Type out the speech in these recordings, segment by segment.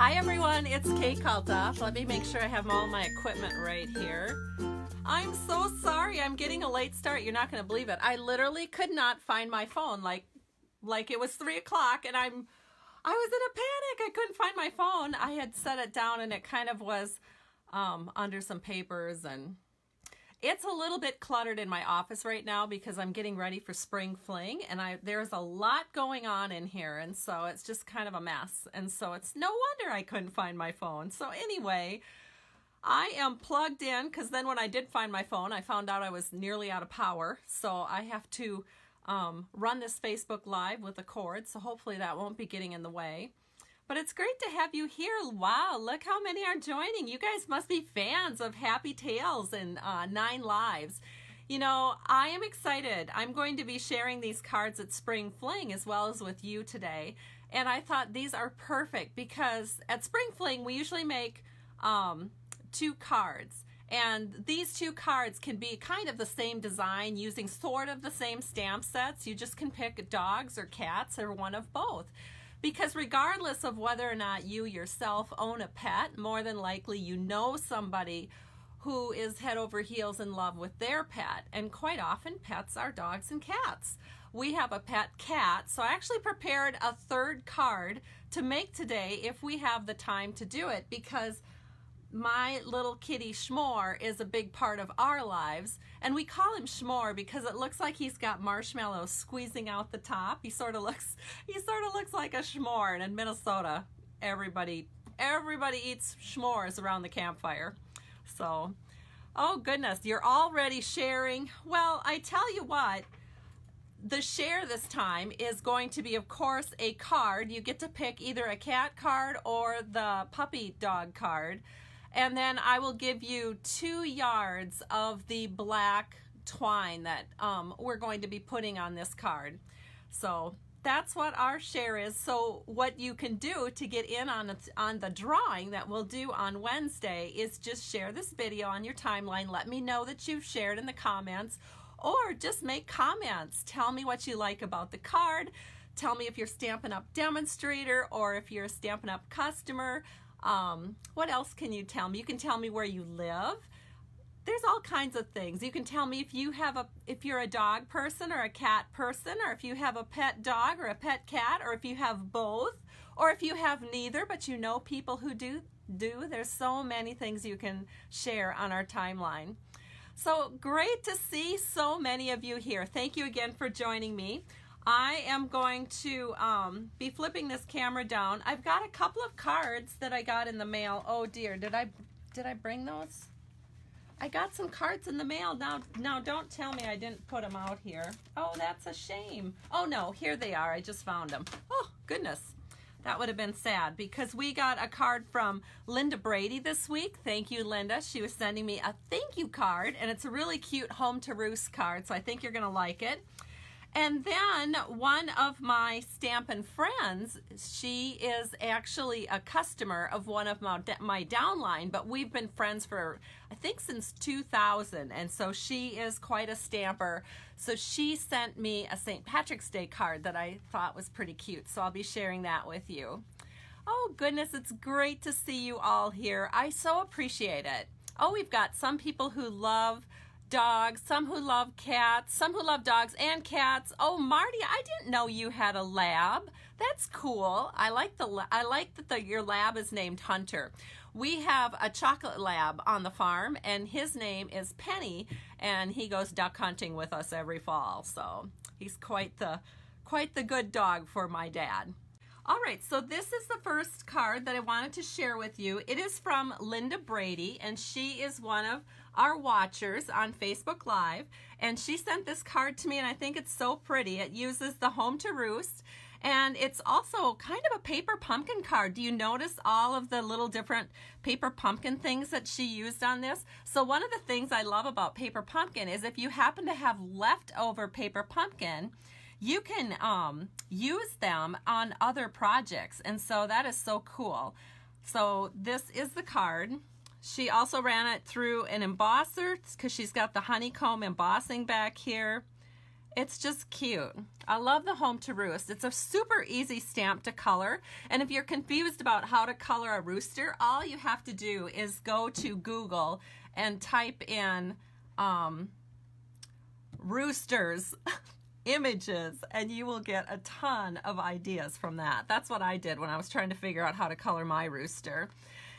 Hi everyone, it's Kay Kalthoff. Let me make sure I have all my equipment right here. I'm so sorry I'm getting a late start. You're not going to believe it. I literally could not find my phone like like it was three o'clock and I'm I was in a panic. I couldn't find my phone. I had set it down and it kind of was um, under some papers and it's a little bit cluttered in my office right now because I'm getting ready for spring fling and I there's a lot going on in here and so it's just kind of a mess. And so it's no wonder I couldn't find my phone. So anyway, I am plugged in because then when I did find my phone, I found out I was nearly out of power. So I have to um, run this Facebook Live with a cord. So hopefully that won't be getting in the way. But it's great to have you here. Wow, look how many are joining. You guys must be fans of Happy Tails and uh, Nine Lives. You know, I am excited. I'm going to be sharing these cards at Spring Fling as well as with you today. And I thought these are perfect because at Spring Fling, we usually make um, two cards. And these two cards can be kind of the same design using sort of the same stamp sets. You just can pick dogs or cats or one of both. Because regardless of whether or not you yourself own a pet, more than likely you know somebody who is head over heels in love with their pet. And quite often, pets are dogs and cats. We have a pet cat, so I actually prepared a third card to make today if we have the time to do it because my little kitty Schmore is a big part of our lives. And we call him Schmore because it looks like he's got marshmallows squeezing out the top. He sort of looks he sort of looks like a Schmore. And in Minnesota, everybody everybody eats s'mores around the campfire. So, oh goodness, you're already sharing. Well, I tell you what, the share this time is going to be, of course, a card. You get to pick either a cat card or the puppy dog card. And then I will give you two yards of the black twine that um, we're going to be putting on this card. So that's what our share is. So what you can do to get in on, on the drawing that we'll do on Wednesday is just share this video on your timeline. Let me know that you've shared in the comments or just make comments. Tell me what you like about the card. Tell me if you're Stampin' Up! demonstrator or if you're a Stampin' Up! customer. Um, what else can you tell me? You can tell me where you live. There's all kinds of things. You can tell me if you have a if you're a dog person or a cat person or if you have a pet dog or a pet cat or if you have both or if you have neither but you know people who do do. There's so many things you can share on our timeline. So great to see so many of you here. Thank you again for joining me. I am going to um, be flipping this camera down. I've got a couple of cards that I got in the mail. Oh dear, did I did I bring those? I got some cards in the mail. Now, now don't tell me I didn't put them out here. Oh, that's a shame. Oh no, here they are. I just found them. Oh, goodness. That would have been sad because we got a card from Linda Brady this week. Thank you, Linda. She was sending me a thank you card, and it's a really cute Home to Roost card, so I think you're going to like it. And then one of my Stampin' friends, she is actually a customer of one of my, my downline, but we've been friends for, I think, since 2000. And so she is quite a stamper. So she sent me a St. Patrick's Day card that I thought was pretty cute. So I'll be sharing that with you. Oh, goodness, it's great to see you all here. I so appreciate it. Oh, we've got some people who love dogs, some who love cats, some who love dogs and cats. Oh, Marty, I didn't know you had a lab. That's cool. I like the I like that the, your lab is named Hunter. We have a chocolate lab on the farm, and his name is Penny, and he goes duck hunting with us every fall. So he's quite the quite the good dog for my dad. All right, so this is the first card that I wanted to share with you. It is from Linda Brady, and she is one of our watchers on Facebook Live. And she sent this card to me, and I think it's so pretty. It uses the Home to Roost, and it's also kind of a paper pumpkin card. Do you notice all of the little different paper pumpkin things that she used on this? So one of the things I love about paper pumpkin is if you happen to have leftover paper pumpkin, you can um, use them on other projects. And so that is so cool. So this is the card. She also ran it through an embosser because she's got the honeycomb embossing back here. It's just cute. I love the Home to Roost. It's a super easy stamp to color. And if you're confused about how to color a rooster, all you have to do is go to Google and type in um, roosters images and you will get a ton of ideas from that. That's what I did when I was trying to figure out how to color my rooster.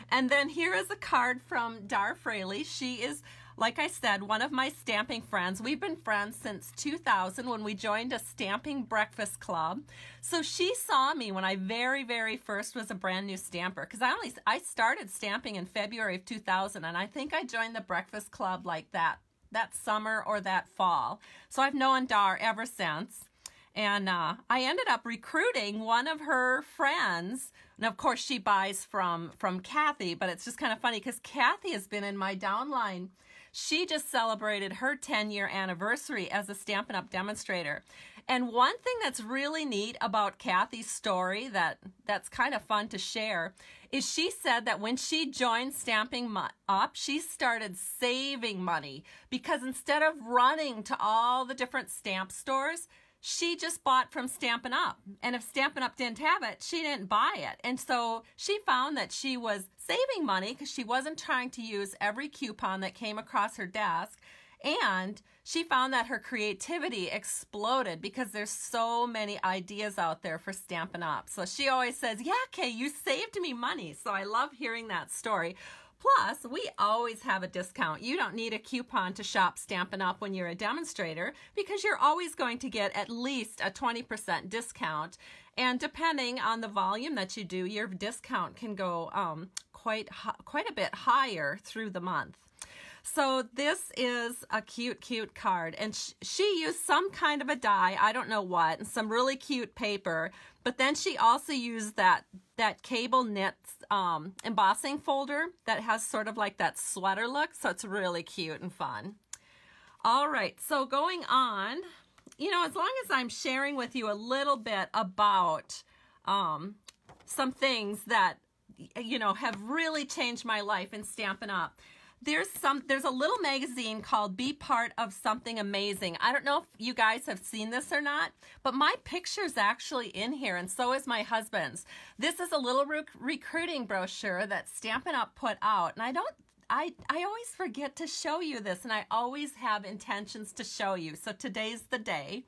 And then here is a card from Dar Fraley. She is like I said, one of my stamping friends, we've been friends since 2000 when we joined a stamping breakfast club. So she saw me when I very, very first was a brand new stamper because I only, I started stamping in February of 2000 and I think I joined the breakfast club like that, that summer or that fall. So I've known Dar ever since. And uh, I ended up recruiting one of her friends. And of course, she buys from, from Kathy, but it's just kind of funny because Kathy has been in my downline she just celebrated her 10 year anniversary as a Stampin' Up! demonstrator. And one thing that's really neat about Kathy's story that that's kind of fun to share is she said that when she joined Stampin' Up, she started saving money because instead of running to all the different stamp stores, she just bought from Stampin' Up. And if Stampin' Up didn't have it, she didn't buy it. And so she found that she was saving money because she wasn't trying to use every coupon that came across her desk. And she found that her creativity exploded because there's so many ideas out there for Stampin' Up. So she always says, yeah, Kay, you saved me money. So I love hearing that story. Plus, we always have a discount. You don't need a coupon to shop Stampin' Up! when you're a demonstrator because you're always going to get at least a 20% discount. And depending on the volume that you do, your discount can go um, quite, quite a bit higher through the month. So this is a cute, cute card. And sh she used some kind of a die, I don't know what, and some really cute paper. But then she also used that, that cable knit um, embossing folder that has sort of like that sweater look. So it's really cute and fun. All right, so going on, you know, as long as I'm sharing with you a little bit about um, some things that, you know, have really changed my life in Stampin' Up there's some there's a little magazine called be part of something amazing i don't know if you guys have seen this or not but my picture's actually in here and so is my husband's this is a little rec recruiting brochure that stampin up put out and i don't I, I always forget to show you this and I always have intentions to show you. So today's the day.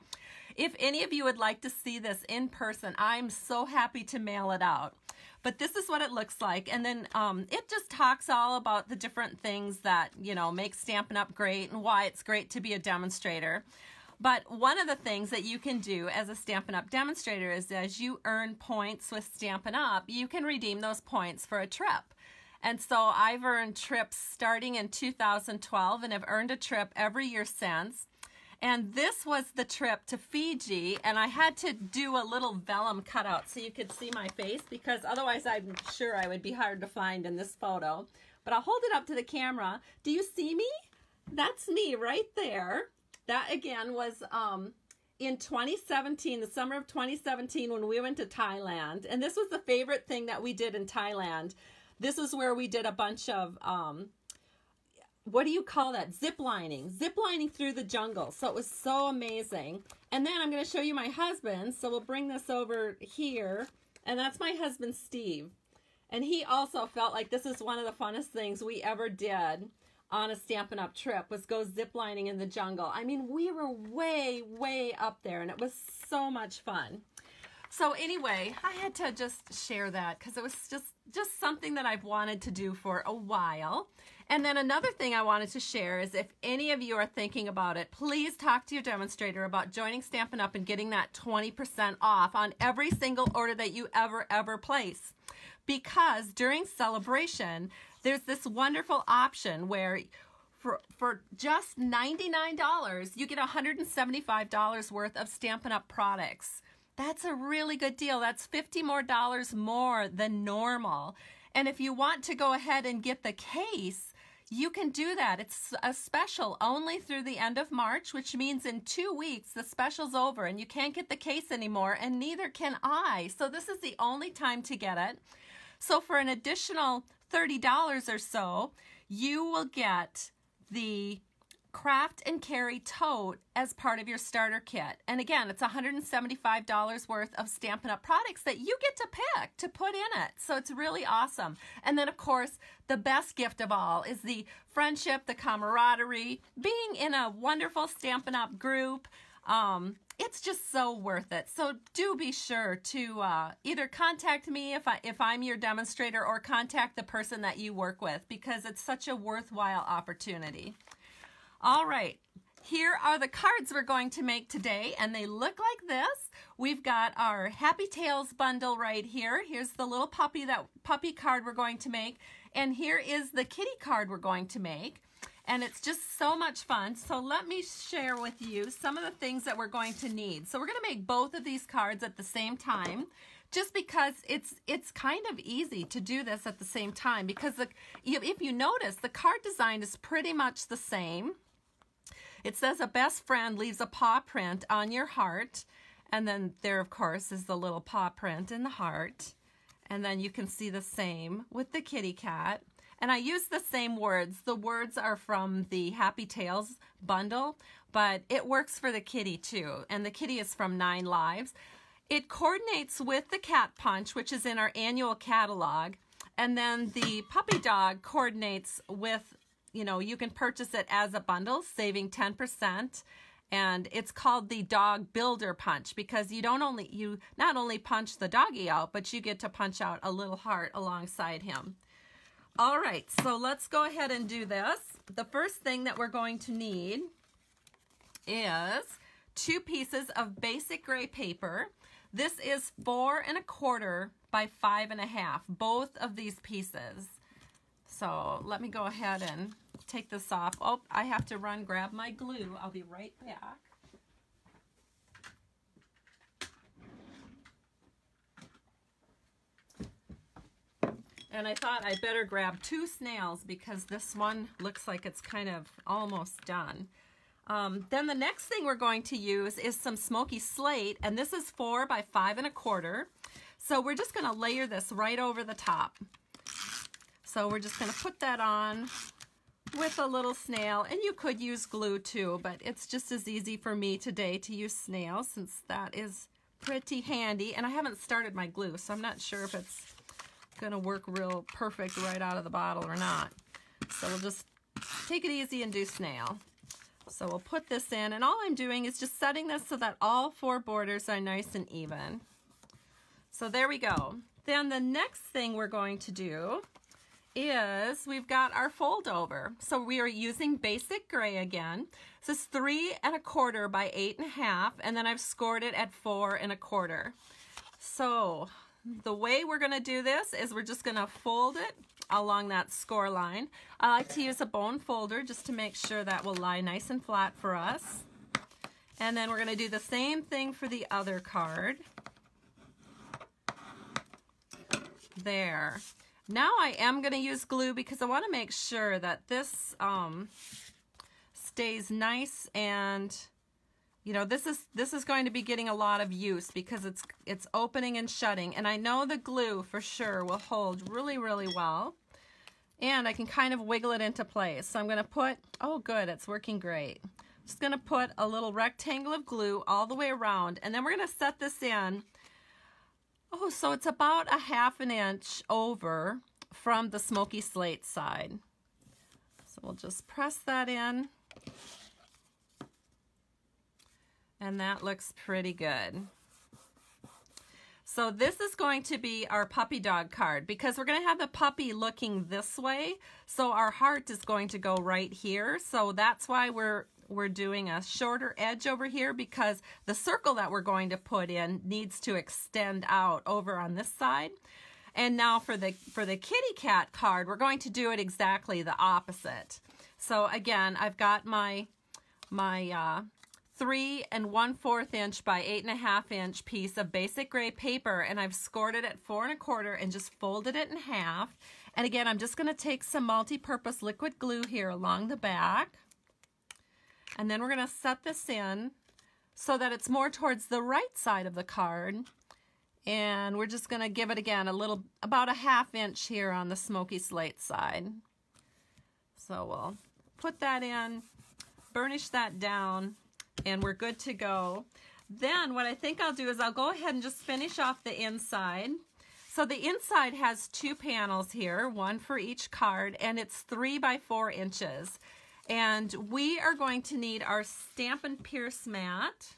If any of you would like to see this in person, I'm so happy to mail it out. But this is what it looks like. And then um, it just talks all about the different things that, you know, make Stampin' Up! great and why it's great to be a demonstrator. But one of the things that you can do as a Stampin' Up! demonstrator is as you earn points with Stampin' Up!, you can redeem those points for a trip. And so I've earned trips starting in 2012 and have earned a trip every year since. And this was the trip to Fiji, and I had to do a little vellum cutout so you could see my face because otherwise I'm sure I would be hard to find in this photo. But I'll hold it up to the camera. Do you see me? That's me right there. That again was um, in 2017, the summer of 2017 when we went to Thailand. And this was the favorite thing that we did in Thailand. This is where we did a bunch of um, what do you call that? Zip lining. Zip lining through the jungle. So it was so amazing. And then I'm going to show you my husband. So we'll bring this over here. And that's my husband, Steve. And he also felt like this is one of the funnest things we ever did on a Stampin' Up! trip was go zip lining in the jungle. I mean, we were way, way up there and it was so much fun. So anyway, I had to just share that because it was just, just something that I've wanted to do for a while. And then another thing I wanted to share is if any of you are thinking about it, please talk to your demonstrator about joining Stampin' Up! and getting that 20% off on every single order that you ever, ever place. Because during celebration, there's this wonderful option where for, for just $99, you get $175 worth of Stampin' Up! products. That's a really good deal. That's 50 more dollars more than normal. And if you want to go ahead and get the case, you can do that. It's a special only through the end of March, which means in two weeks the special's over and you can't get the case anymore, and neither can I. So this is the only time to get it. So for an additional $30 or so, you will get the craft and carry tote as part of your starter kit. And again, it's $175 worth of Stampin' Up! products that you get to pick to put in it. So it's really awesome. And then, of course, the best gift of all is the friendship, the camaraderie, being in a wonderful Stampin' Up! group. Um, it's just so worth it. So do be sure to uh, either contact me if, I, if I'm your demonstrator or contact the person that you work with because it's such a worthwhile opportunity. All right, here are the cards we're going to make today, and they look like this. We've got our Happy Tails bundle right here. Here's the little puppy that puppy card we're going to make, and here is the kitty card we're going to make. And it's just so much fun. So let me share with you some of the things that we're going to need. So we're going to make both of these cards at the same time just because it's it's kind of easy to do this at the same time because the, if you notice the card design is pretty much the same it says a best friend leaves a paw print on your heart. And then there, of course, is the little paw print in the heart. And then you can see the same with the kitty cat. And I use the same words. The words are from the Happy Tails bundle, but it works for the kitty too. And the kitty is from Nine Lives. It coordinates with the cat punch, which is in our annual catalog. And then the puppy dog coordinates with you know, you can purchase it as a bundle, saving 10%. And it's called the dog builder punch because you don't only, you not only punch the doggy out, but you get to punch out a little heart alongside him. All right, so let's go ahead and do this. The first thing that we're going to need is two pieces of basic gray paper. This is four and a quarter by five and a half, both of these pieces. So let me go ahead and take this off. Oh, I have to run grab my glue. I'll be right back. And I thought I better grab two snails because this one looks like it's kind of almost done. Um, then the next thing we're going to use is some smoky slate, and this is four by five and a quarter. So we're just gonna layer this right over the top. So we're just gonna put that on with a little snail, and you could use glue too, but it's just as easy for me today to use snail since that is pretty handy. And I haven't started my glue, so I'm not sure if it's gonna work real perfect right out of the bottle or not. So we'll just take it easy and do snail. So we'll put this in, and all I'm doing is just setting this so that all four borders are nice and even. So there we go. Then the next thing we're going to do is we've got our fold over. So we are using basic gray again. This is three and a quarter by eight and a half, and then I've scored it at four and a quarter. So the way we're gonna do this is we're just gonna fold it along that score line. I like to use a bone folder just to make sure that will lie nice and flat for us. And then we're gonna do the same thing for the other card. There. Now I am going to use glue because I want to make sure that this um, stays nice and you know this is this is going to be getting a lot of use because it's it's opening and shutting. And I know the glue for sure will hold really really well. And I can kind of wiggle it into place. So I'm going to put oh good it's working great. Just going to put a little rectangle of glue all the way around. And then we're going to set this in Oh, so it's about a half an inch over from the smoky slate side. So we'll just press that in. And that looks pretty good. So this is going to be our puppy dog card because we're going to have the puppy looking this way. So our heart is going to go right here. So that's why we're we're doing a shorter edge over here because the circle that we're going to put in needs to extend out over on this side. And now for the for the kitty cat card, we're going to do it exactly the opposite. So again, I've got my my uh, three and one fourth inch by eight and a half inch piece of basic gray paper and I've scored it at four and a quarter and just folded it in half. And again, I'm just gonna take some multi-purpose liquid glue here along the back. And then we're going to set this in so that it's more towards the right side of the card. And we're just going to give it again a little, about a half inch here on the smoky slate side. So we'll put that in. burnish that down and we're good to go. Then what I think I'll do is I'll go ahead and just finish off the inside. So the inside has two panels here, one for each card, and it's three by four inches. And we are going to need our Stampin' Pierce mat.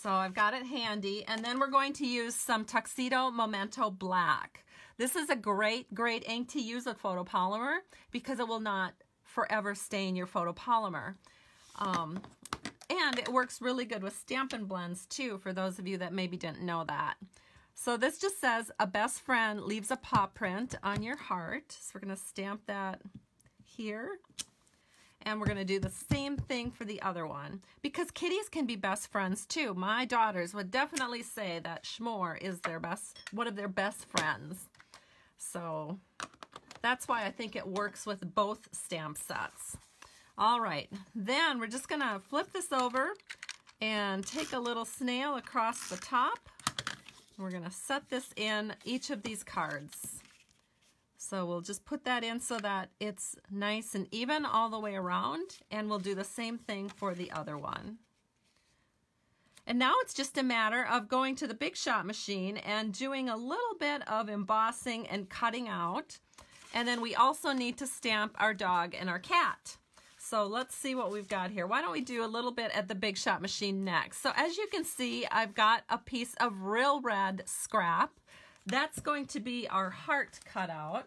So I've got it handy. And then we're going to use some Tuxedo Memento Black. This is a great, great ink to use with photopolymer because it will not forever stain your photopolymer. Um, and it works really good with Stampin' Blends too, for those of you that maybe didn't know that. So this just says, a best friend leaves a paw print on your heart. So we're going to stamp that here. And we're going to do the same thing for the other one. Because kitties can be best friends too. My daughters would definitely say that Schmore is their best, one of their best friends. So that's why I think it works with both stamp sets. All right, then we're just gonna flip this over and take a little snail across the top. We're gonna set this in each of these cards. So we'll just put that in so that it's nice and even all the way around, and we'll do the same thing for the other one. And now it's just a matter of going to the Big Shot machine and doing a little bit of embossing and cutting out. And then we also need to stamp our dog and our cat. So let's see what we've got here. Why don't we do a little bit at the Big Shot machine next? So as you can see, I've got a piece of real red scrap. That's going to be our heart cutout.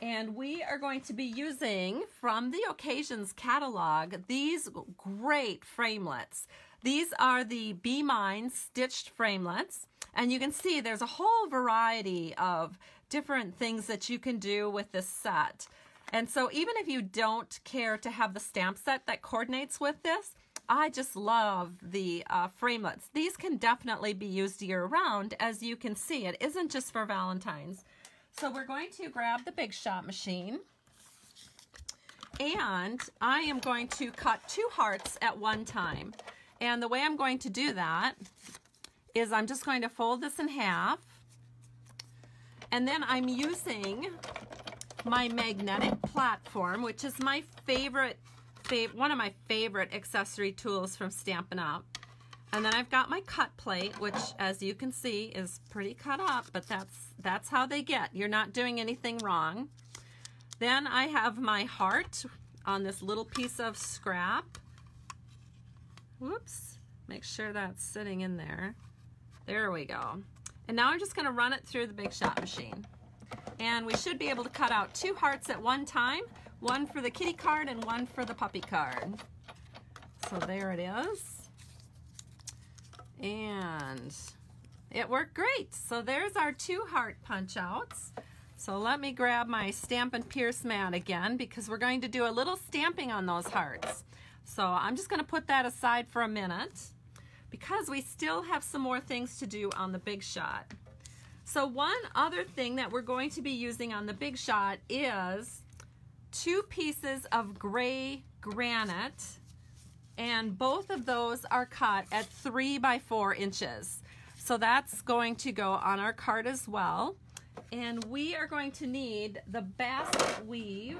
And we are going to be using from the Occasions catalog these great framelits. These are the Be Mine stitched framelits. And you can see there's a whole variety of different things that you can do with this set. And so even if you don't care to have the stamp set that coordinates with this, I just love the uh, framelits. These can definitely be used year round. As you can see, it isn't just for Valentine's. So we're going to grab the Big Shot machine. And I am going to cut two hearts at one time. And the way I'm going to do that is I'm just going to fold this in half. And then I'm using my magnetic platform, which is my favorite, fav one of my favorite accessory tools from Stampin' Up. And then I've got my cut plate, which as you can see is pretty cut up, but that's, that's how they get. You're not doing anything wrong. Then I have my heart on this little piece of scrap. Whoops, make sure that's sitting in there. There we go. And now I'm just gonna run it through the Big Shot machine. And we should be able to cut out two hearts at one time, one for the kitty card and one for the puppy card. So there it is. And it worked great. So there's our two heart punch outs. So let me grab my Stampin' Pierce mat again because we're going to do a little stamping on those hearts. So I'm just gonna put that aside for a minute because we still have some more things to do on the big shot. So one other thing that we're going to be using on the Big Shot is two pieces of gray granite and both of those are cut at three by four inches. So that's going to go on our card as well. And we are going to need the basket weave.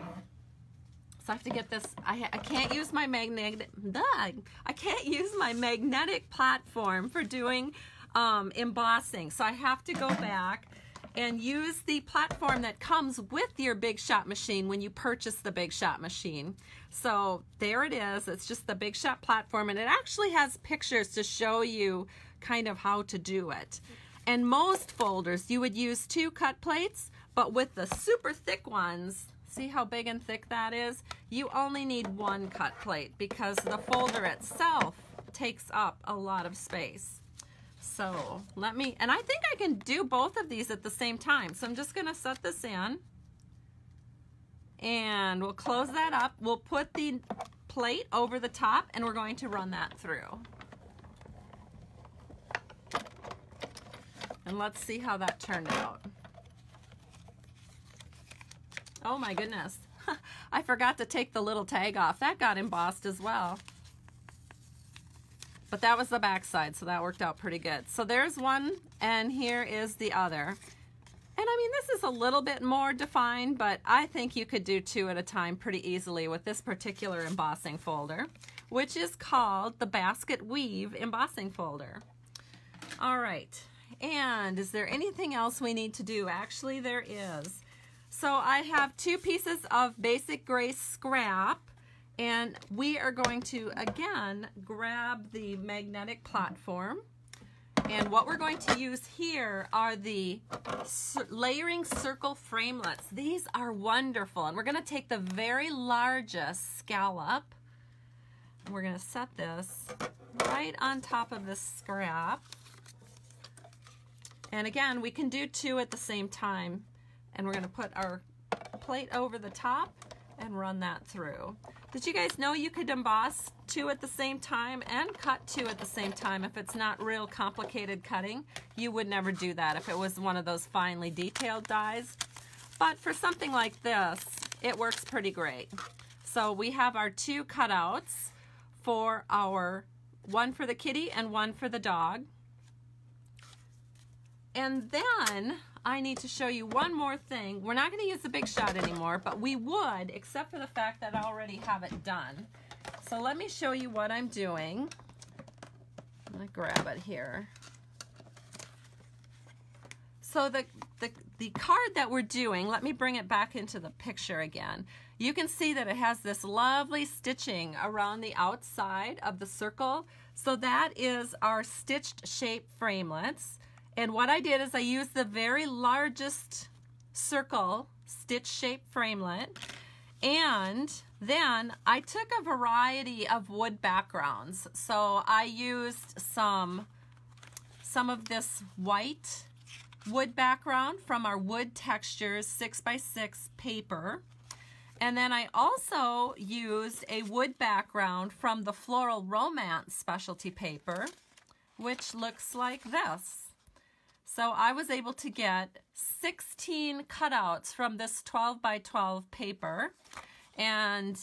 So I have to get this, I, I can't use my magnetic, I can't use my magnetic platform for doing um, embossing. So I have to go back and use the platform that comes with your Big Shot machine when you purchase the Big Shot machine. So there it is. It's just the Big Shot platform and it actually has pictures to show you kind of how to do it. And most folders you would use two cut plates, but with the super thick ones, see how big and thick that is? You only need one cut plate because the folder itself takes up a lot of space. So let me, and I think I can do both of these at the same time. So I'm just gonna set this in and we'll close that up. We'll put the plate over the top and we're going to run that through. And let's see how that turned out. Oh my goodness. I forgot to take the little tag off. That got embossed as well. But that was the back side, so that worked out pretty good. So there's one, and here is the other. And I mean, this is a little bit more defined, but I think you could do two at a time pretty easily with this particular embossing folder, which is called the Basket Weave embossing folder. All right, and is there anything else we need to do? Actually, there is. So I have two pieces of basic gray scrap and we are going to, again, grab the magnetic platform. And what we're going to use here are the layering circle framelits. These are wonderful. And we're going to take the very largest scallop. And we're going to set this right on top of this scrap. And again, we can do two at the same time. And we're going to put our plate over the top and run that through. Did you guys know you could emboss two at the same time and cut two at the same time if it's not real complicated cutting? You would never do that if it was one of those finely detailed dies. But for something like this, it works pretty great. So we have our two cutouts for our one for the kitty and one for the dog. And then I need to show you one more thing. We're not going to use the big shot anymore, but we would, except for the fact that I already have it done. So let me show you what I'm doing. I'm to grab it here. So the, the, the card that we're doing, let me bring it back into the picture again. You can see that it has this lovely stitching around the outside of the circle. So that is our stitched shape framelits. And what I did is I used the very largest circle stitch shape framelit and then I took a variety of wood backgrounds. So I used some, some of this white wood background from our Wood Textures 6x6 paper. And then I also used a wood background from the Floral Romance specialty paper, which looks like this. So I was able to get 16 cutouts from this 12 by 12 paper and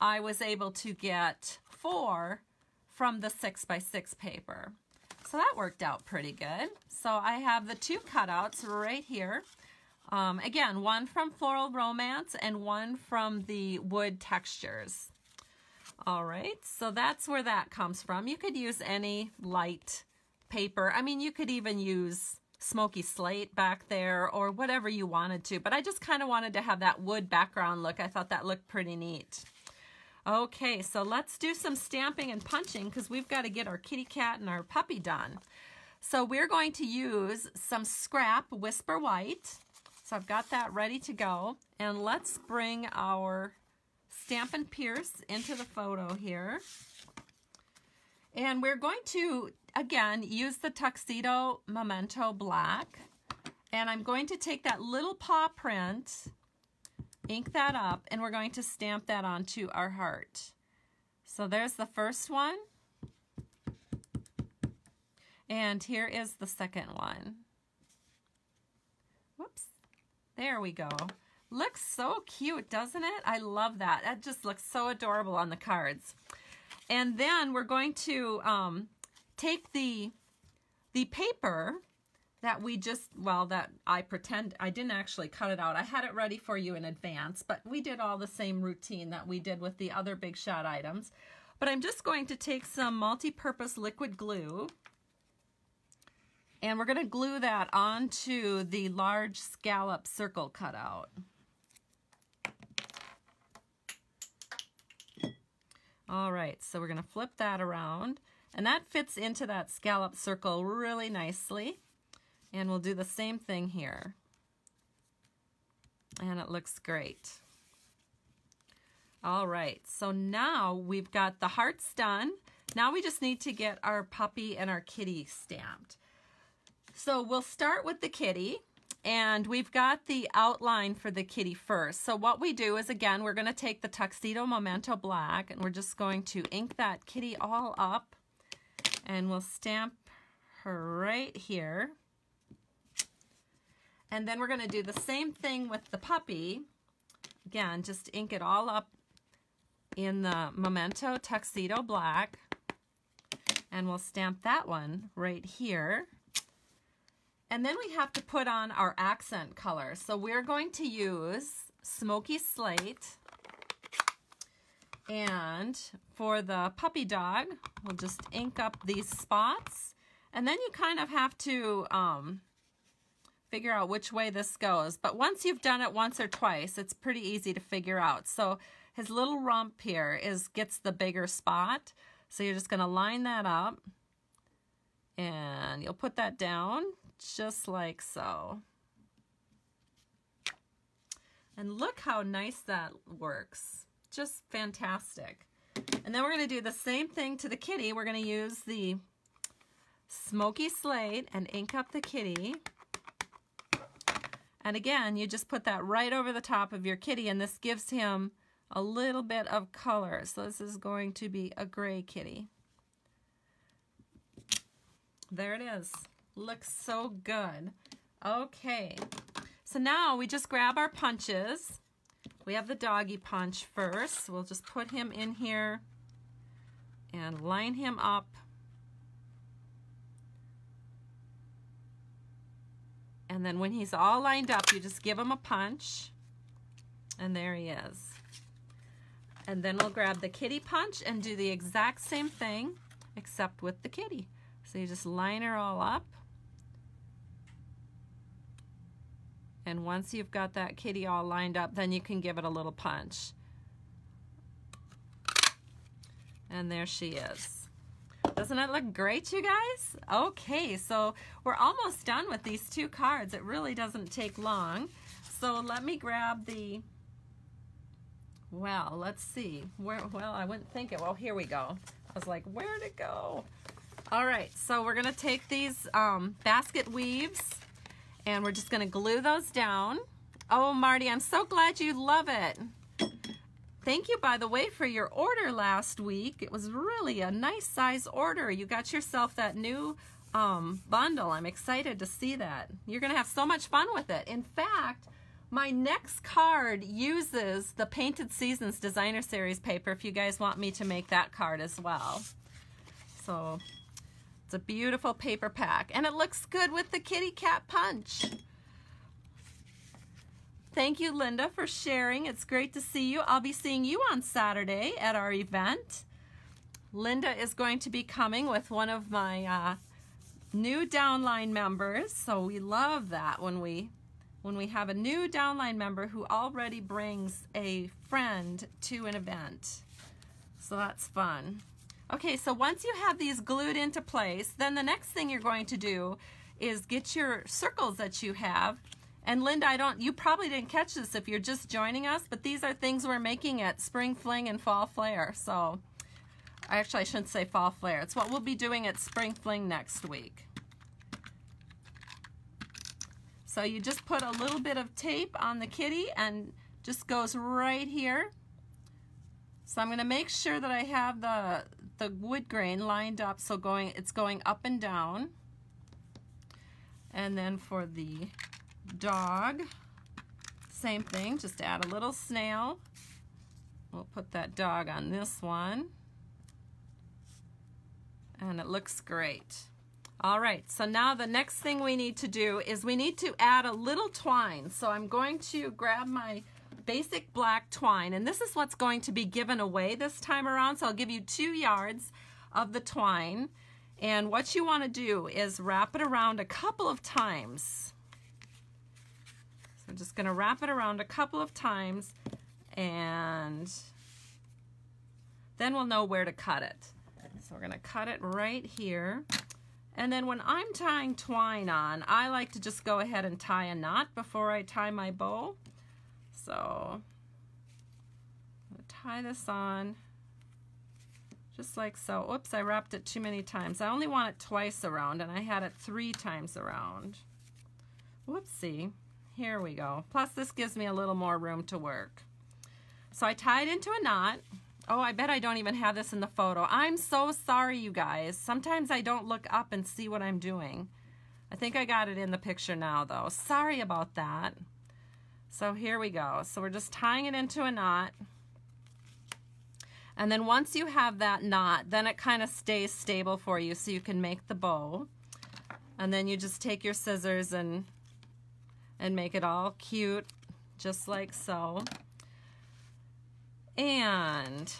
I was able to get four from the 6 by 6 paper. So that worked out pretty good. So I have the two cutouts right here. Um, again, one from Floral Romance and one from the Wood Textures. All right, so that's where that comes from. You could use any light paper. I mean, you could even use smoky slate back there or whatever you wanted to. But I just kind of wanted to have that wood background look. I thought that looked pretty neat. Okay, so let's do some stamping and punching because we've got to get our kitty cat and our puppy done. So we're going to use some scrap Whisper White. So I've got that ready to go. And let's bring our Stampin' Pierce into the photo here. And we're going to again, use the Tuxedo Memento Black. And I'm going to take that little paw print, ink that up, and we're going to stamp that onto our heart. So there's the first one. And here is the second one. Whoops. There we go. Looks so cute, doesn't it? I love that. That just looks so adorable on the cards. And then we're going to um, take the, the paper that we just, well, that I pretend, I didn't actually cut it out. I had it ready for you in advance, but we did all the same routine that we did with the other Big Shot items. But I'm just going to take some multi-purpose liquid glue and we're going to glue that onto the large scallop circle cutout. All right, so we're going to flip that around. And that fits into that scallop circle really nicely. And we'll do the same thing here. And it looks great. All right, so now we've got the hearts done. Now we just need to get our puppy and our kitty stamped. So we'll start with the kitty and we've got the outline for the kitty first. So what we do is, again, we're going to take the Tuxedo Memento Black and we're just going to ink that kitty all up and we'll stamp her right here. And then we're going to do the same thing with the puppy. Again, just ink it all up in the Memento Tuxedo Black. And we'll stamp that one right here. And then we have to put on our accent color. So we're going to use Smoky Slate. And for the puppy dog, we'll just ink up these spots. And then you kind of have to um, figure out which way this goes. But once you've done it once or twice, it's pretty easy to figure out. So his little rump here is gets the bigger spot. So you're just going to line that up. And you'll put that down just like so. And look how nice that works. Just fantastic. And then we're going to do the same thing to the kitty. We're going to use the smoky slate and ink up the kitty. And again, you just put that right over the top of your kitty and this gives him a little bit of color. So this is going to be a gray kitty. There it is. Looks so good. Okay, so now we just grab our punches. We have the doggy punch first. We'll just put him in here and line him up. And then when he's all lined up, you just give him a punch. And there he is. And then we'll grab the kitty punch and do the exact same thing, except with the kitty. So you just line her all up. And once you've got that kitty all lined up, then you can give it a little punch. And there she is. Doesn't it look great, you guys? Okay, so we're almost done with these two cards. It really doesn't take long. So let me grab the, well, let's see. Where? Well, I wouldn't think it. Well, here we go. I was like, where'd it go? All right, so we're to take these um, basket weaves and we're just gonna glue those down. Oh, Marty, I'm so glad you love it. Thank you, by the way, for your order last week. It was really a nice size order. You got yourself that new um, bundle. I'm excited to see that. You're gonna have so much fun with it. In fact, my next card uses the Painted Seasons Designer Series paper if you guys want me to make that card as well. So it's a beautiful paper pack and it looks good with the kitty cat punch. Thank you, Linda, for sharing. It's great to see you. I'll be seeing you on Saturday at our event. Linda is going to be coming with one of my uh, new downline members. So we love that when we when we have a new downline member who already brings a friend to an event. So that's fun. Okay, so once you have these glued into place, then the next thing you're going to do is get your circles that you have. And Linda, I don't, you probably didn't catch this if you're just joining us, but these are things we're making at Spring Fling and Fall Flare. So, actually I shouldn't say Fall Flare. It's what we'll be doing at Spring Fling next week. So you just put a little bit of tape on the kitty and just goes right here. So I'm going to make sure that I have the, the wood grain lined up so going it's going up and down. And then for the dog, same thing, just add a little snail. We'll put that dog on this one. And it looks great. All right, so now the next thing we need to do is we need to add a little twine. So I'm going to grab my basic black twine. And this is what's going to be given away this time around. So I'll give you two yards of the twine. And what you want to do is wrap it around a couple of times. So I'm just going to wrap it around a couple of times and then we'll know where to cut it. So we're going to cut it right here. And then when I'm tying twine on, I like to just go ahead and tie a knot before I tie my bow. So tie this on just like so. Oops, I wrapped it too many times. I only want it twice around and I had it three times around. Whoopsie. Here we go. Plus this gives me a little more room to work. So I tied into a knot. Oh, I bet I don't even have this in the photo. I'm so sorry, you guys. Sometimes I don't look up and see what I'm doing. I think I got it in the picture now, though. Sorry about that. So here we go. So we're just tying it into a knot. And then once you have that knot, then it kind of stays stable for you so you can make the bow. And then you just take your scissors and and make it all cute, just like so. And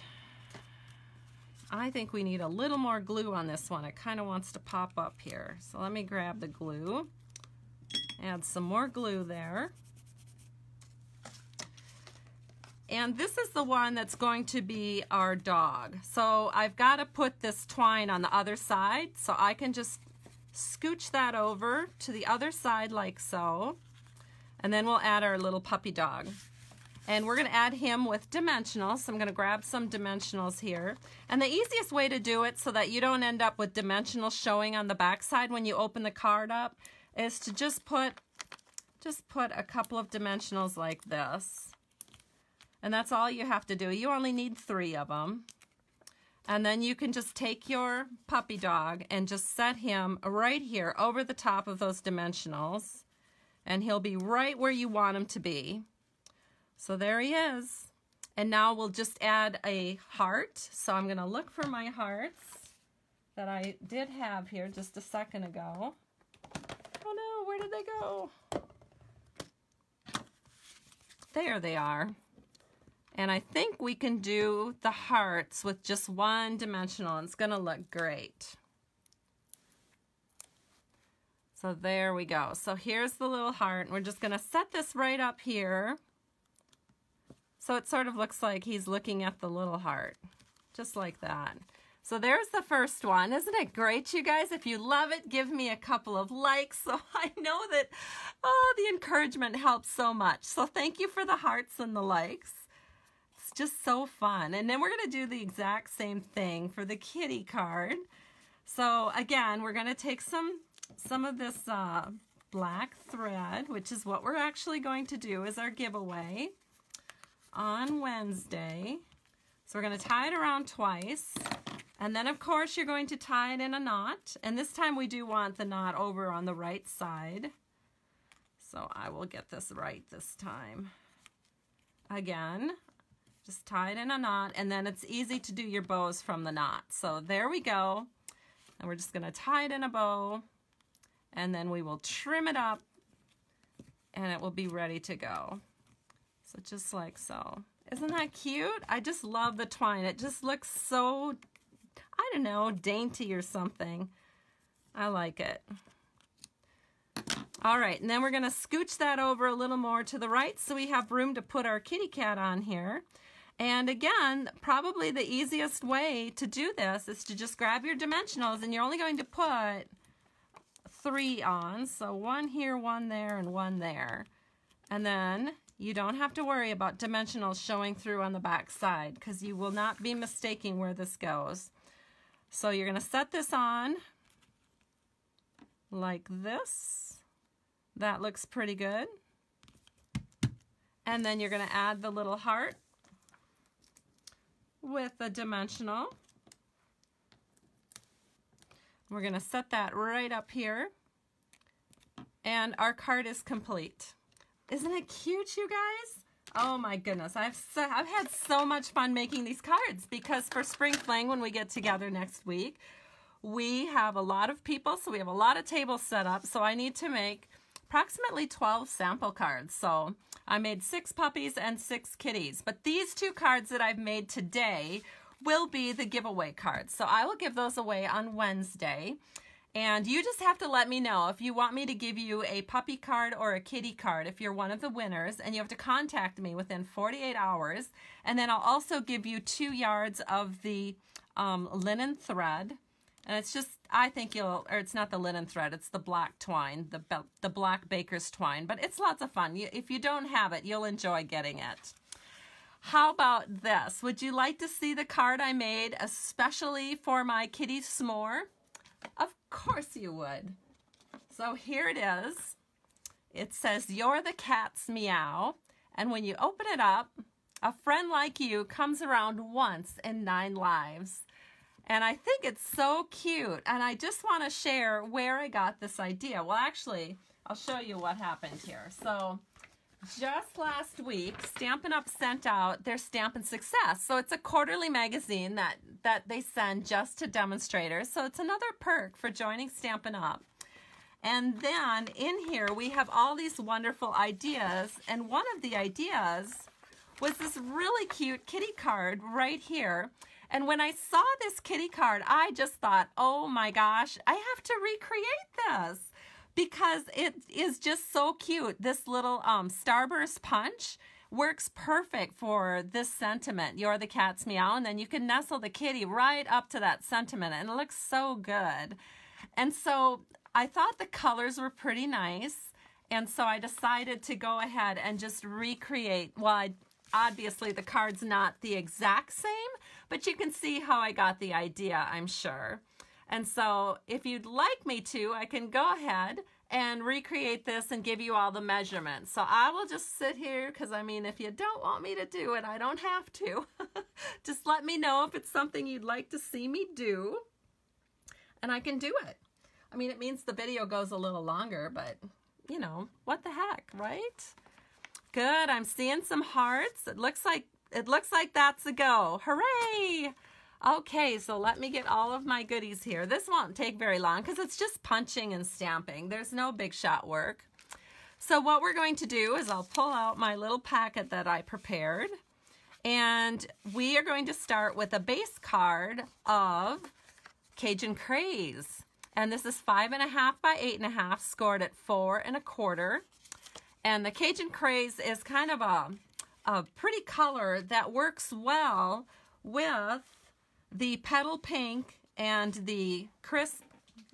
I think we need a little more glue on this one. It kind of wants to pop up here. So let me grab the glue, add some more glue there. And this is the one that's going to be our dog. So I've got to put this twine on the other side. So I can just scooch that over to the other side like so. And then we'll add our little puppy dog. And we're going to add him with dimensionals. So I'm going to grab some dimensionals here. And the easiest way to do it so that you don't end up with dimensionals showing on the back side when you open the card up is to just put just put a couple of dimensionals like this. And that's all you have to do. You only need three of them. And then you can just take your puppy dog and just set him right here over the top of those dimensionals. And he'll be right where you want him to be. So there he is. And now we'll just add a heart. So I'm going to look for my hearts that I did have here just a second ago. Oh no, where did they go? There they are. And I think we can do the hearts with just one dimensional. It's going to look great. So there we go. So here's the little heart. We're just going to set this right up here. So it sort of looks like he's looking at the little heart. Just like that. So there's the first one. Isn't it great, you guys? If you love it, give me a couple of likes so I know that, oh, the encouragement helps so much. So thank you for the hearts and the likes just so fun. And then we're going to do the exact same thing for the kitty card. So again, we're going to take some, some of this uh, black thread, which is what we're actually going to do as our giveaway on Wednesday. So we're going to tie it around twice. And then, of course, you're going to tie it in a knot. And this time we do want the knot over on the right side. So I will get this right this time. Again, just tie it in a knot and then it's easy to do your bows from the knot. So there we go. And we're just gonna tie it in a bow and then we will trim it up and it will be ready to go. So just like so. Isn't that cute? I just love the twine. It just looks so, I don't know, dainty or something. I like it. All right, and then we're gonna scooch that over a little more to the right so we have room to put our kitty cat on here. And again, probably the easiest way to do this is to just grab your dimensionals and you're only going to put three on. So one here, one there, and one there. And then you don't have to worry about dimensionals showing through on the back side because you will not be mistaking where this goes. So you're going to set this on like this. That looks pretty good. And then you're going to add the little heart with a dimensional. We're going to set that right up here. And our card is complete. Isn't it cute, you guys? Oh my goodness, I've so, I've had so much fun making these cards because for Spring Fling, when we get together next week, we have a lot of people, so we have a lot of tables set up, so I need to make approximately 12 sample cards. So I made six puppies and six kitties. But these two cards that I've made today will be the giveaway cards. So I will give those away on Wednesday. And you just have to let me know if you want me to give you a puppy card or a kitty card if you're one of the winners. And you have to contact me within 48 hours. And then I'll also give you two yards of the um, linen thread and it's just, I think you'll, or it's not the linen thread, it's the black twine, the, the black baker's twine. But it's lots of fun. You, if you don't have it, you'll enjoy getting it. How about this? Would you like to see the card I made especially for my kitty s'more? Of course you would. So here it is. It says, you're the cat's meow. And when you open it up, a friend like you comes around once in nine lives. And I think it's so cute. And I just want to share where I got this idea. Well, actually, I'll show you what happened here. So just last week, Stampin' Up! sent out their Stampin' Success. So it's a quarterly magazine that, that they send just to demonstrators. So it's another perk for joining Stampin' Up! And then in here, we have all these wonderful ideas. And one of the ideas was this really cute kitty card right here. And when I saw this kitty card, I just thought, oh my gosh, I have to recreate this because it is just so cute. This little um, Starburst punch works perfect for this sentiment. You're the cat's meow. And then you can nestle the kitty right up to that sentiment. And it looks so good. And so I thought the colors were pretty nice. And so I decided to go ahead and just recreate. Well, I, obviously the card's not the exact same, but you can see how I got the idea, I'm sure. And so if you'd like me to, I can go ahead and recreate this and give you all the measurements. So I will just sit here because I mean, if you don't want me to do it, I don't have to. just let me know if it's something you'd like to see me do and I can do it. I mean, it means the video goes a little longer, but you know, what the heck, right? Good, I'm seeing some hearts. It looks like, it looks like that's a go. Hooray! Okay, so let me get all of my goodies here. This won't take very long because it's just punching and stamping. There's no big shot work. So what we're going to do is I'll pull out my little packet that I prepared. And we are going to start with a base card of Cajun Craze. And this is five and a half by eight and a half, scored at four and a quarter. And the Cajun Craze is kind of a, a pretty color that works well with the petal pink and the crisp,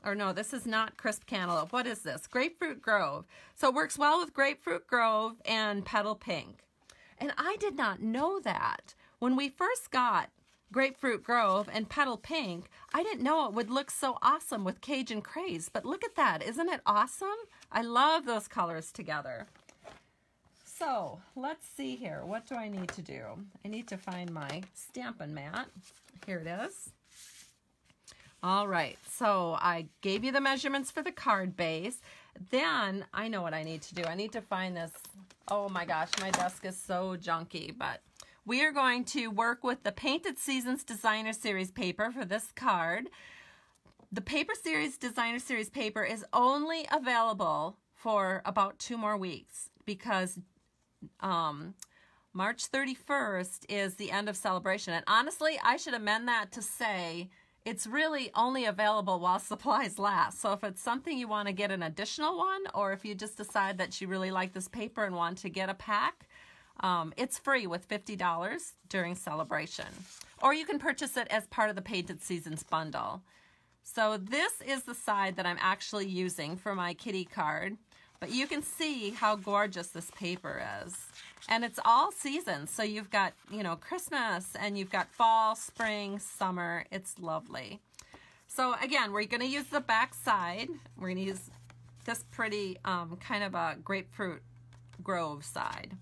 or no, this is not crisp cantaloupe. What is this? Grapefruit Grove. So it works well with Grapefruit Grove and petal pink. And I did not know that. When we first got Grapefruit Grove and Petal Pink, I didn't know it would look so awesome with Cajun Craze, but look at that. Isn't it awesome? I love those colors together. So let's see here. What do I need to do? I need to find my Stampin' Mat. Here it is. All right, so I gave you the measurements for the card base. Then I know what I need to do. I need to find this. Oh my gosh, my desk is so junky, but we are going to work with the Painted Seasons Designer Series paper for this card. The Paper Series Designer Series paper is only available for about two more weeks because um, March 31st is the end of celebration. And honestly, I should amend that to say it's really only available while supplies last. So if it's something you want to get an additional one, or if you just decide that you really like this paper and want to get a pack, um, it's free with $50 during celebration. Or you can purchase it as part of the Painted Seasons bundle. So this is the side that I'm actually using for my kitty card. But you can see how gorgeous this paper is. And it's all seasons. So you've got, you know, Christmas and you've got fall, spring, summer. It's lovely. So again, we're going to use the back side. We're going to use this pretty um, kind of a grapefruit grove side.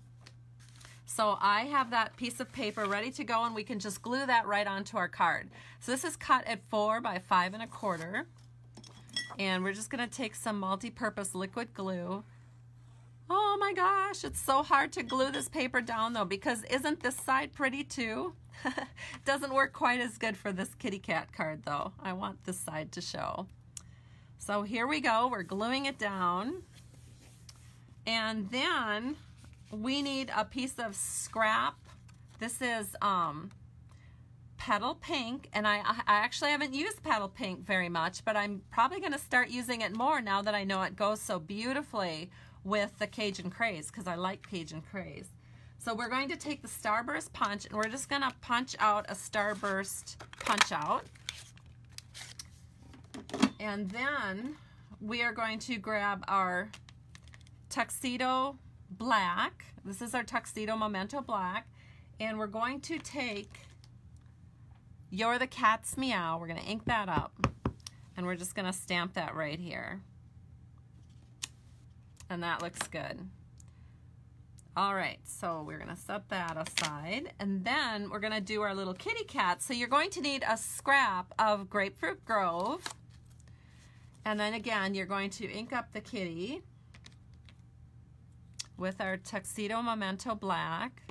So I have that piece of paper ready to go and we can just glue that right onto our card. So this is cut at four by five and a quarter. And we're just gonna take some multi-purpose liquid glue. Oh my gosh, it's so hard to glue this paper down though because isn't this side pretty too? Doesn't work quite as good for this kitty cat card though. I want this side to show. So here we go, we're gluing it down. And then we need a piece of scrap. This is um, Petal Pink, and I, I actually haven't used Petal Pink very much, but I'm probably going to start using it more now that I know it goes so beautifully with the Cajun Craze, because I like Cajun Craze. So we're going to take the Starburst Punch, and we're just going to punch out a Starburst Punch Out. And then we are going to grab our Tuxedo black. This is our Tuxedo Memento Black. And we're going to take You're the Cat's Meow. We're going to ink that up. And we're just going to stamp that right here. And that looks good. All right, so we're gonna set that aside. And then we're gonna do our little kitty cat. So you're going to need a scrap of Grapefruit Grove. And then again, you're going to ink up the kitty with our Tuxedo Memento Black.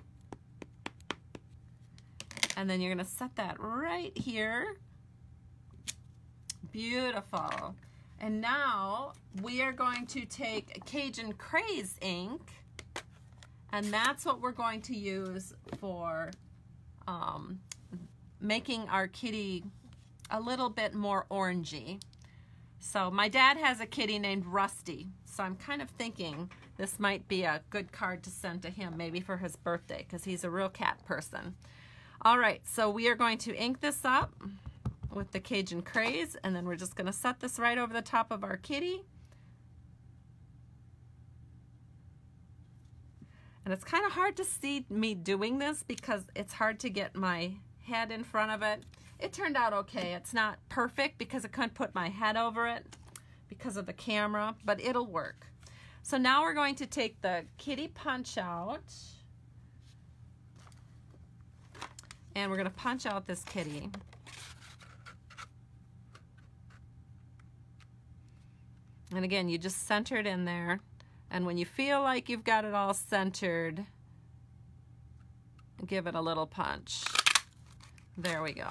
And then you're gonna set that right here. Beautiful. And now we are going to take Cajun Craze ink and that's what we're going to use for um, making our kitty a little bit more orangey. So my dad has a kitty named Rusty, so I'm kind of thinking this might be a good card to send to him, maybe for his birthday, because he's a real cat person. All right, so we are going to ink this up with the Cajun Craze, and then we're just going to set this right over the top of our kitty. And it's kind of hard to see me doing this because it's hard to get my head in front of it. It turned out okay. It's not perfect because I couldn't put my head over it because of the camera, but it'll work. So now we're going to take the kitty punch out and we're going to punch out this kitty. And again, you just center it in there. And when you feel like you've got it all centered, give it a little punch. There we go.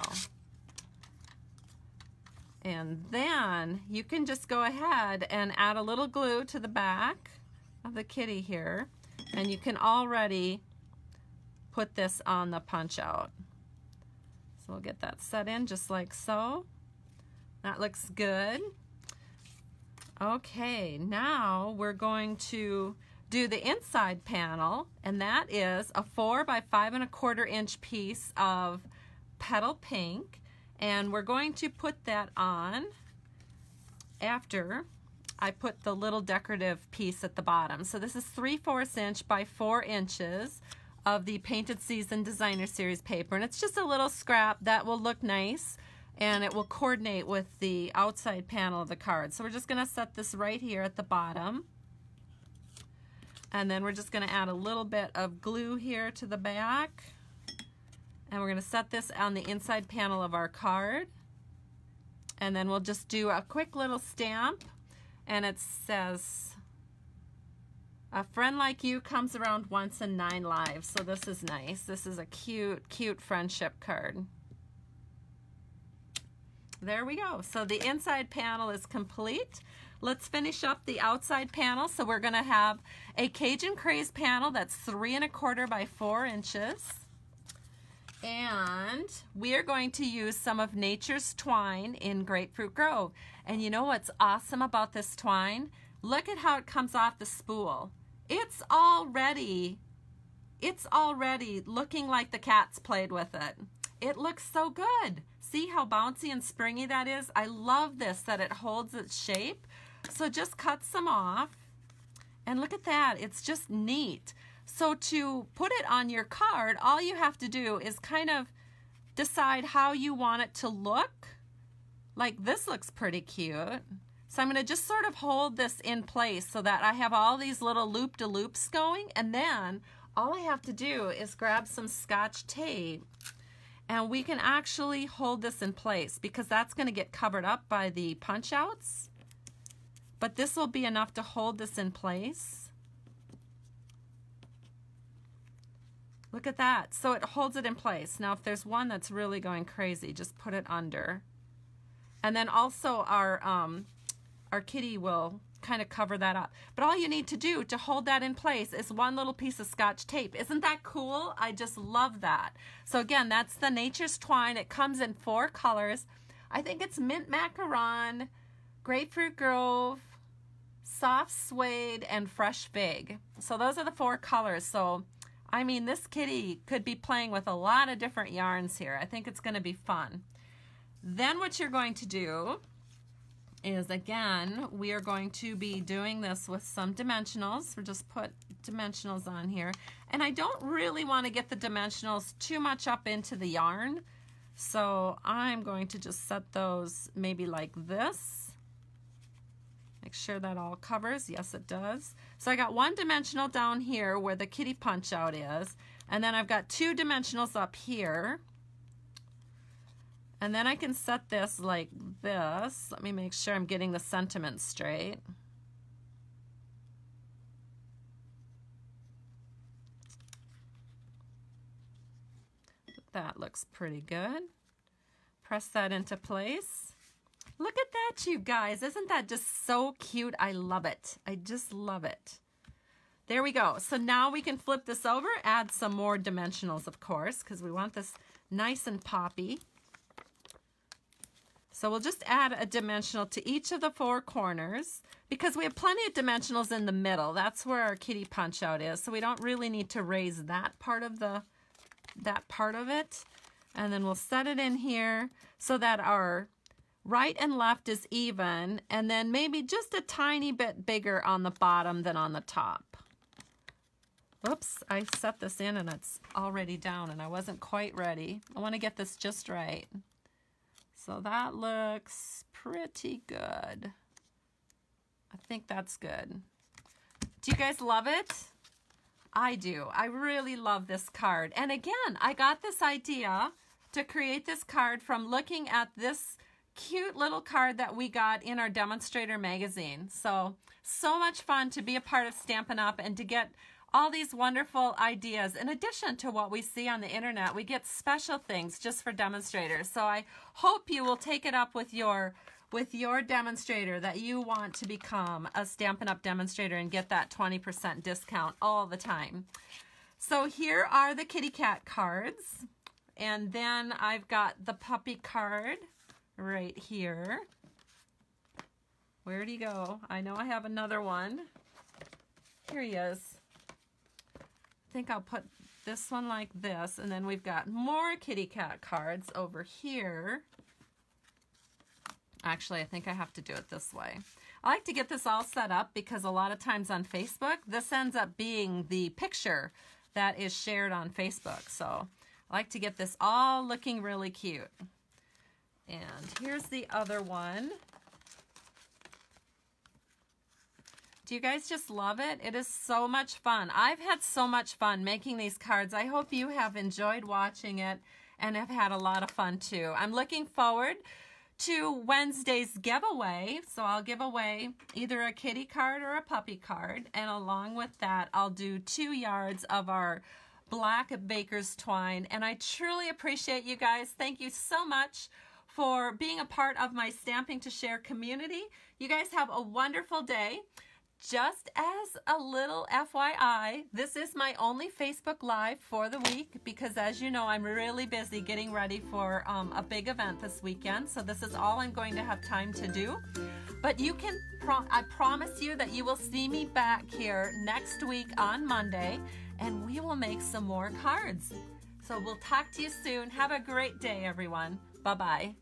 And then you can just go ahead and add a little glue to the back of the kitty here. And you can already put this on the punch out. We'll get that set in just like so. That looks good. Okay, now we're going to do the inside panel, and that is a four by five and a quarter inch piece of petal pink, and we're going to put that on after I put the little decorative piece at the bottom. So this is 3 fourths inch by 4 inches of the Painted Season Designer Series paper. And it's just a little scrap that will look nice and it will coordinate with the outside panel of the card. So we're just going to set this right here at the bottom. And then we're just going to add a little bit of glue here to the back. And we're going to set this on the inside panel of our card. And then we'll just do a quick little stamp. And it says, a friend like you comes around once in nine lives. So this is nice. This is a cute, cute friendship card. There we go. So the inside panel is complete. Let's finish up the outside panel. So we're going to have a Cajun Craze panel that's three and a quarter by four inches. And we are going to use some of Nature's Twine in Grapefruit Grove. And you know what's awesome about this twine? Look at how it comes off the spool. It's already, it's already looking like the cats played with it. It looks so good. See how bouncy and springy that is? I love this, that it holds its shape. So just cut some off. And look at that. It's just neat. So to put it on your card, all you have to do is kind of decide how you want it to look. Like this looks pretty cute. So I'm going to just sort of hold this in place so that I have all these little loop-de-loops going. And then all I have to do is grab some scotch tape and we can actually hold this in place because that's going to get covered up by the punch outs. But this will be enough to hold this in place. Look at that. So it holds it in place. Now if there's one that's really going crazy, just put it under. And then also our, um, our kitty will kind of cover that up. But all you need to do to hold that in place is one little piece of scotch tape. Isn't that cool? I just love that. So again, that's the Nature's Twine. It comes in four colors. I think it's Mint Macaron, Grapefruit Grove, Soft Suede, and Fresh Fig. So those are the four colors. So, I mean, this kitty could be playing with a lot of different yarns here. I think it's going to be fun. Then what you're going to do is again, we are going to be doing this with some dimensionals. We'll just put dimensionals on here. And I don't really want to get the dimensionals too much up into the yarn. So I'm going to just set those maybe like this. Make sure that all covers. Yes, it does. So I got one dimensional down here where the kitty punch out is. And then I've got two dimensionals up here. And then I can set this like this. Let me make sure I'm getting the sentiment straight. That looks pretty good. Press that into place. Look at that, you guys. Isn't that just so cute? I love it. I just love it. There we go. So now we can flip this over, add some more dimensionals, of course, because we want this nice and poppy. So we'll just add a dimensional to each of the four corners because we have plenty of dimensionals in the middle. That's where our kitty punch out is. So we don't really need to raise that part of the that part of it. And then we'll set it in here so that our right and left is even, and then maybe just a tiny bit bigger on the bottom than on the top. Oops, I set this in and it's already down and I wasn't quite ready. I want to get this just right. So that looks pretty good. I think that's good. Do you guys love it? I do. I really love this card. And again, I got this idea to create this card from looking at this cute little card that we got in our demonstrator magazine. So, so much fun to be a part of Stampin' Up! and to get all these wonderful ideas. In addition to what we see on the internet, we get special things just for demonstrators. So I hope you will take it up with your with your demonstrator that you want to become a Stampin' Up! demonstrator and get that 20% discount all the time. So here are the kitty cat cards. And then I've got the puppy card right here. Where'd he go? I know I have another one. Here he is. Think I'll put this one like this, and then we've got more kitty cat cards over here. Actually, I think I have to do it this way. I like to get this all set up because a lot of times on Facebook, this ends up being the picture that is shared on Facebook. So I like to get this all looking really cute. And here's the other one. Do you guys just love it? It is so much fun. I've had so much fun making these cards. I hope you have enjoyed watching it and have had a lot of fun too. I'm looking forward to Wednesday's giveaway. So I'll give away either a kitty card or a puppy card. And along with that, I'll do two yards of our black baker's twine. And I truly appreciate you guys. Thank you so much for being a part of my Stamping to Share community. You guys have a wonderful day. Just as a little FYI, this is my only Facebook Live for the week because as you know, I'm really busy getting ready for um, a big event this weekend. So this is all I'm going to have time to do. But you can, pro I promise you that you will see me back here next week on Monday and we will make some more cards. So we'll talk to you soon. Have a great day, everyone. Bye-bye.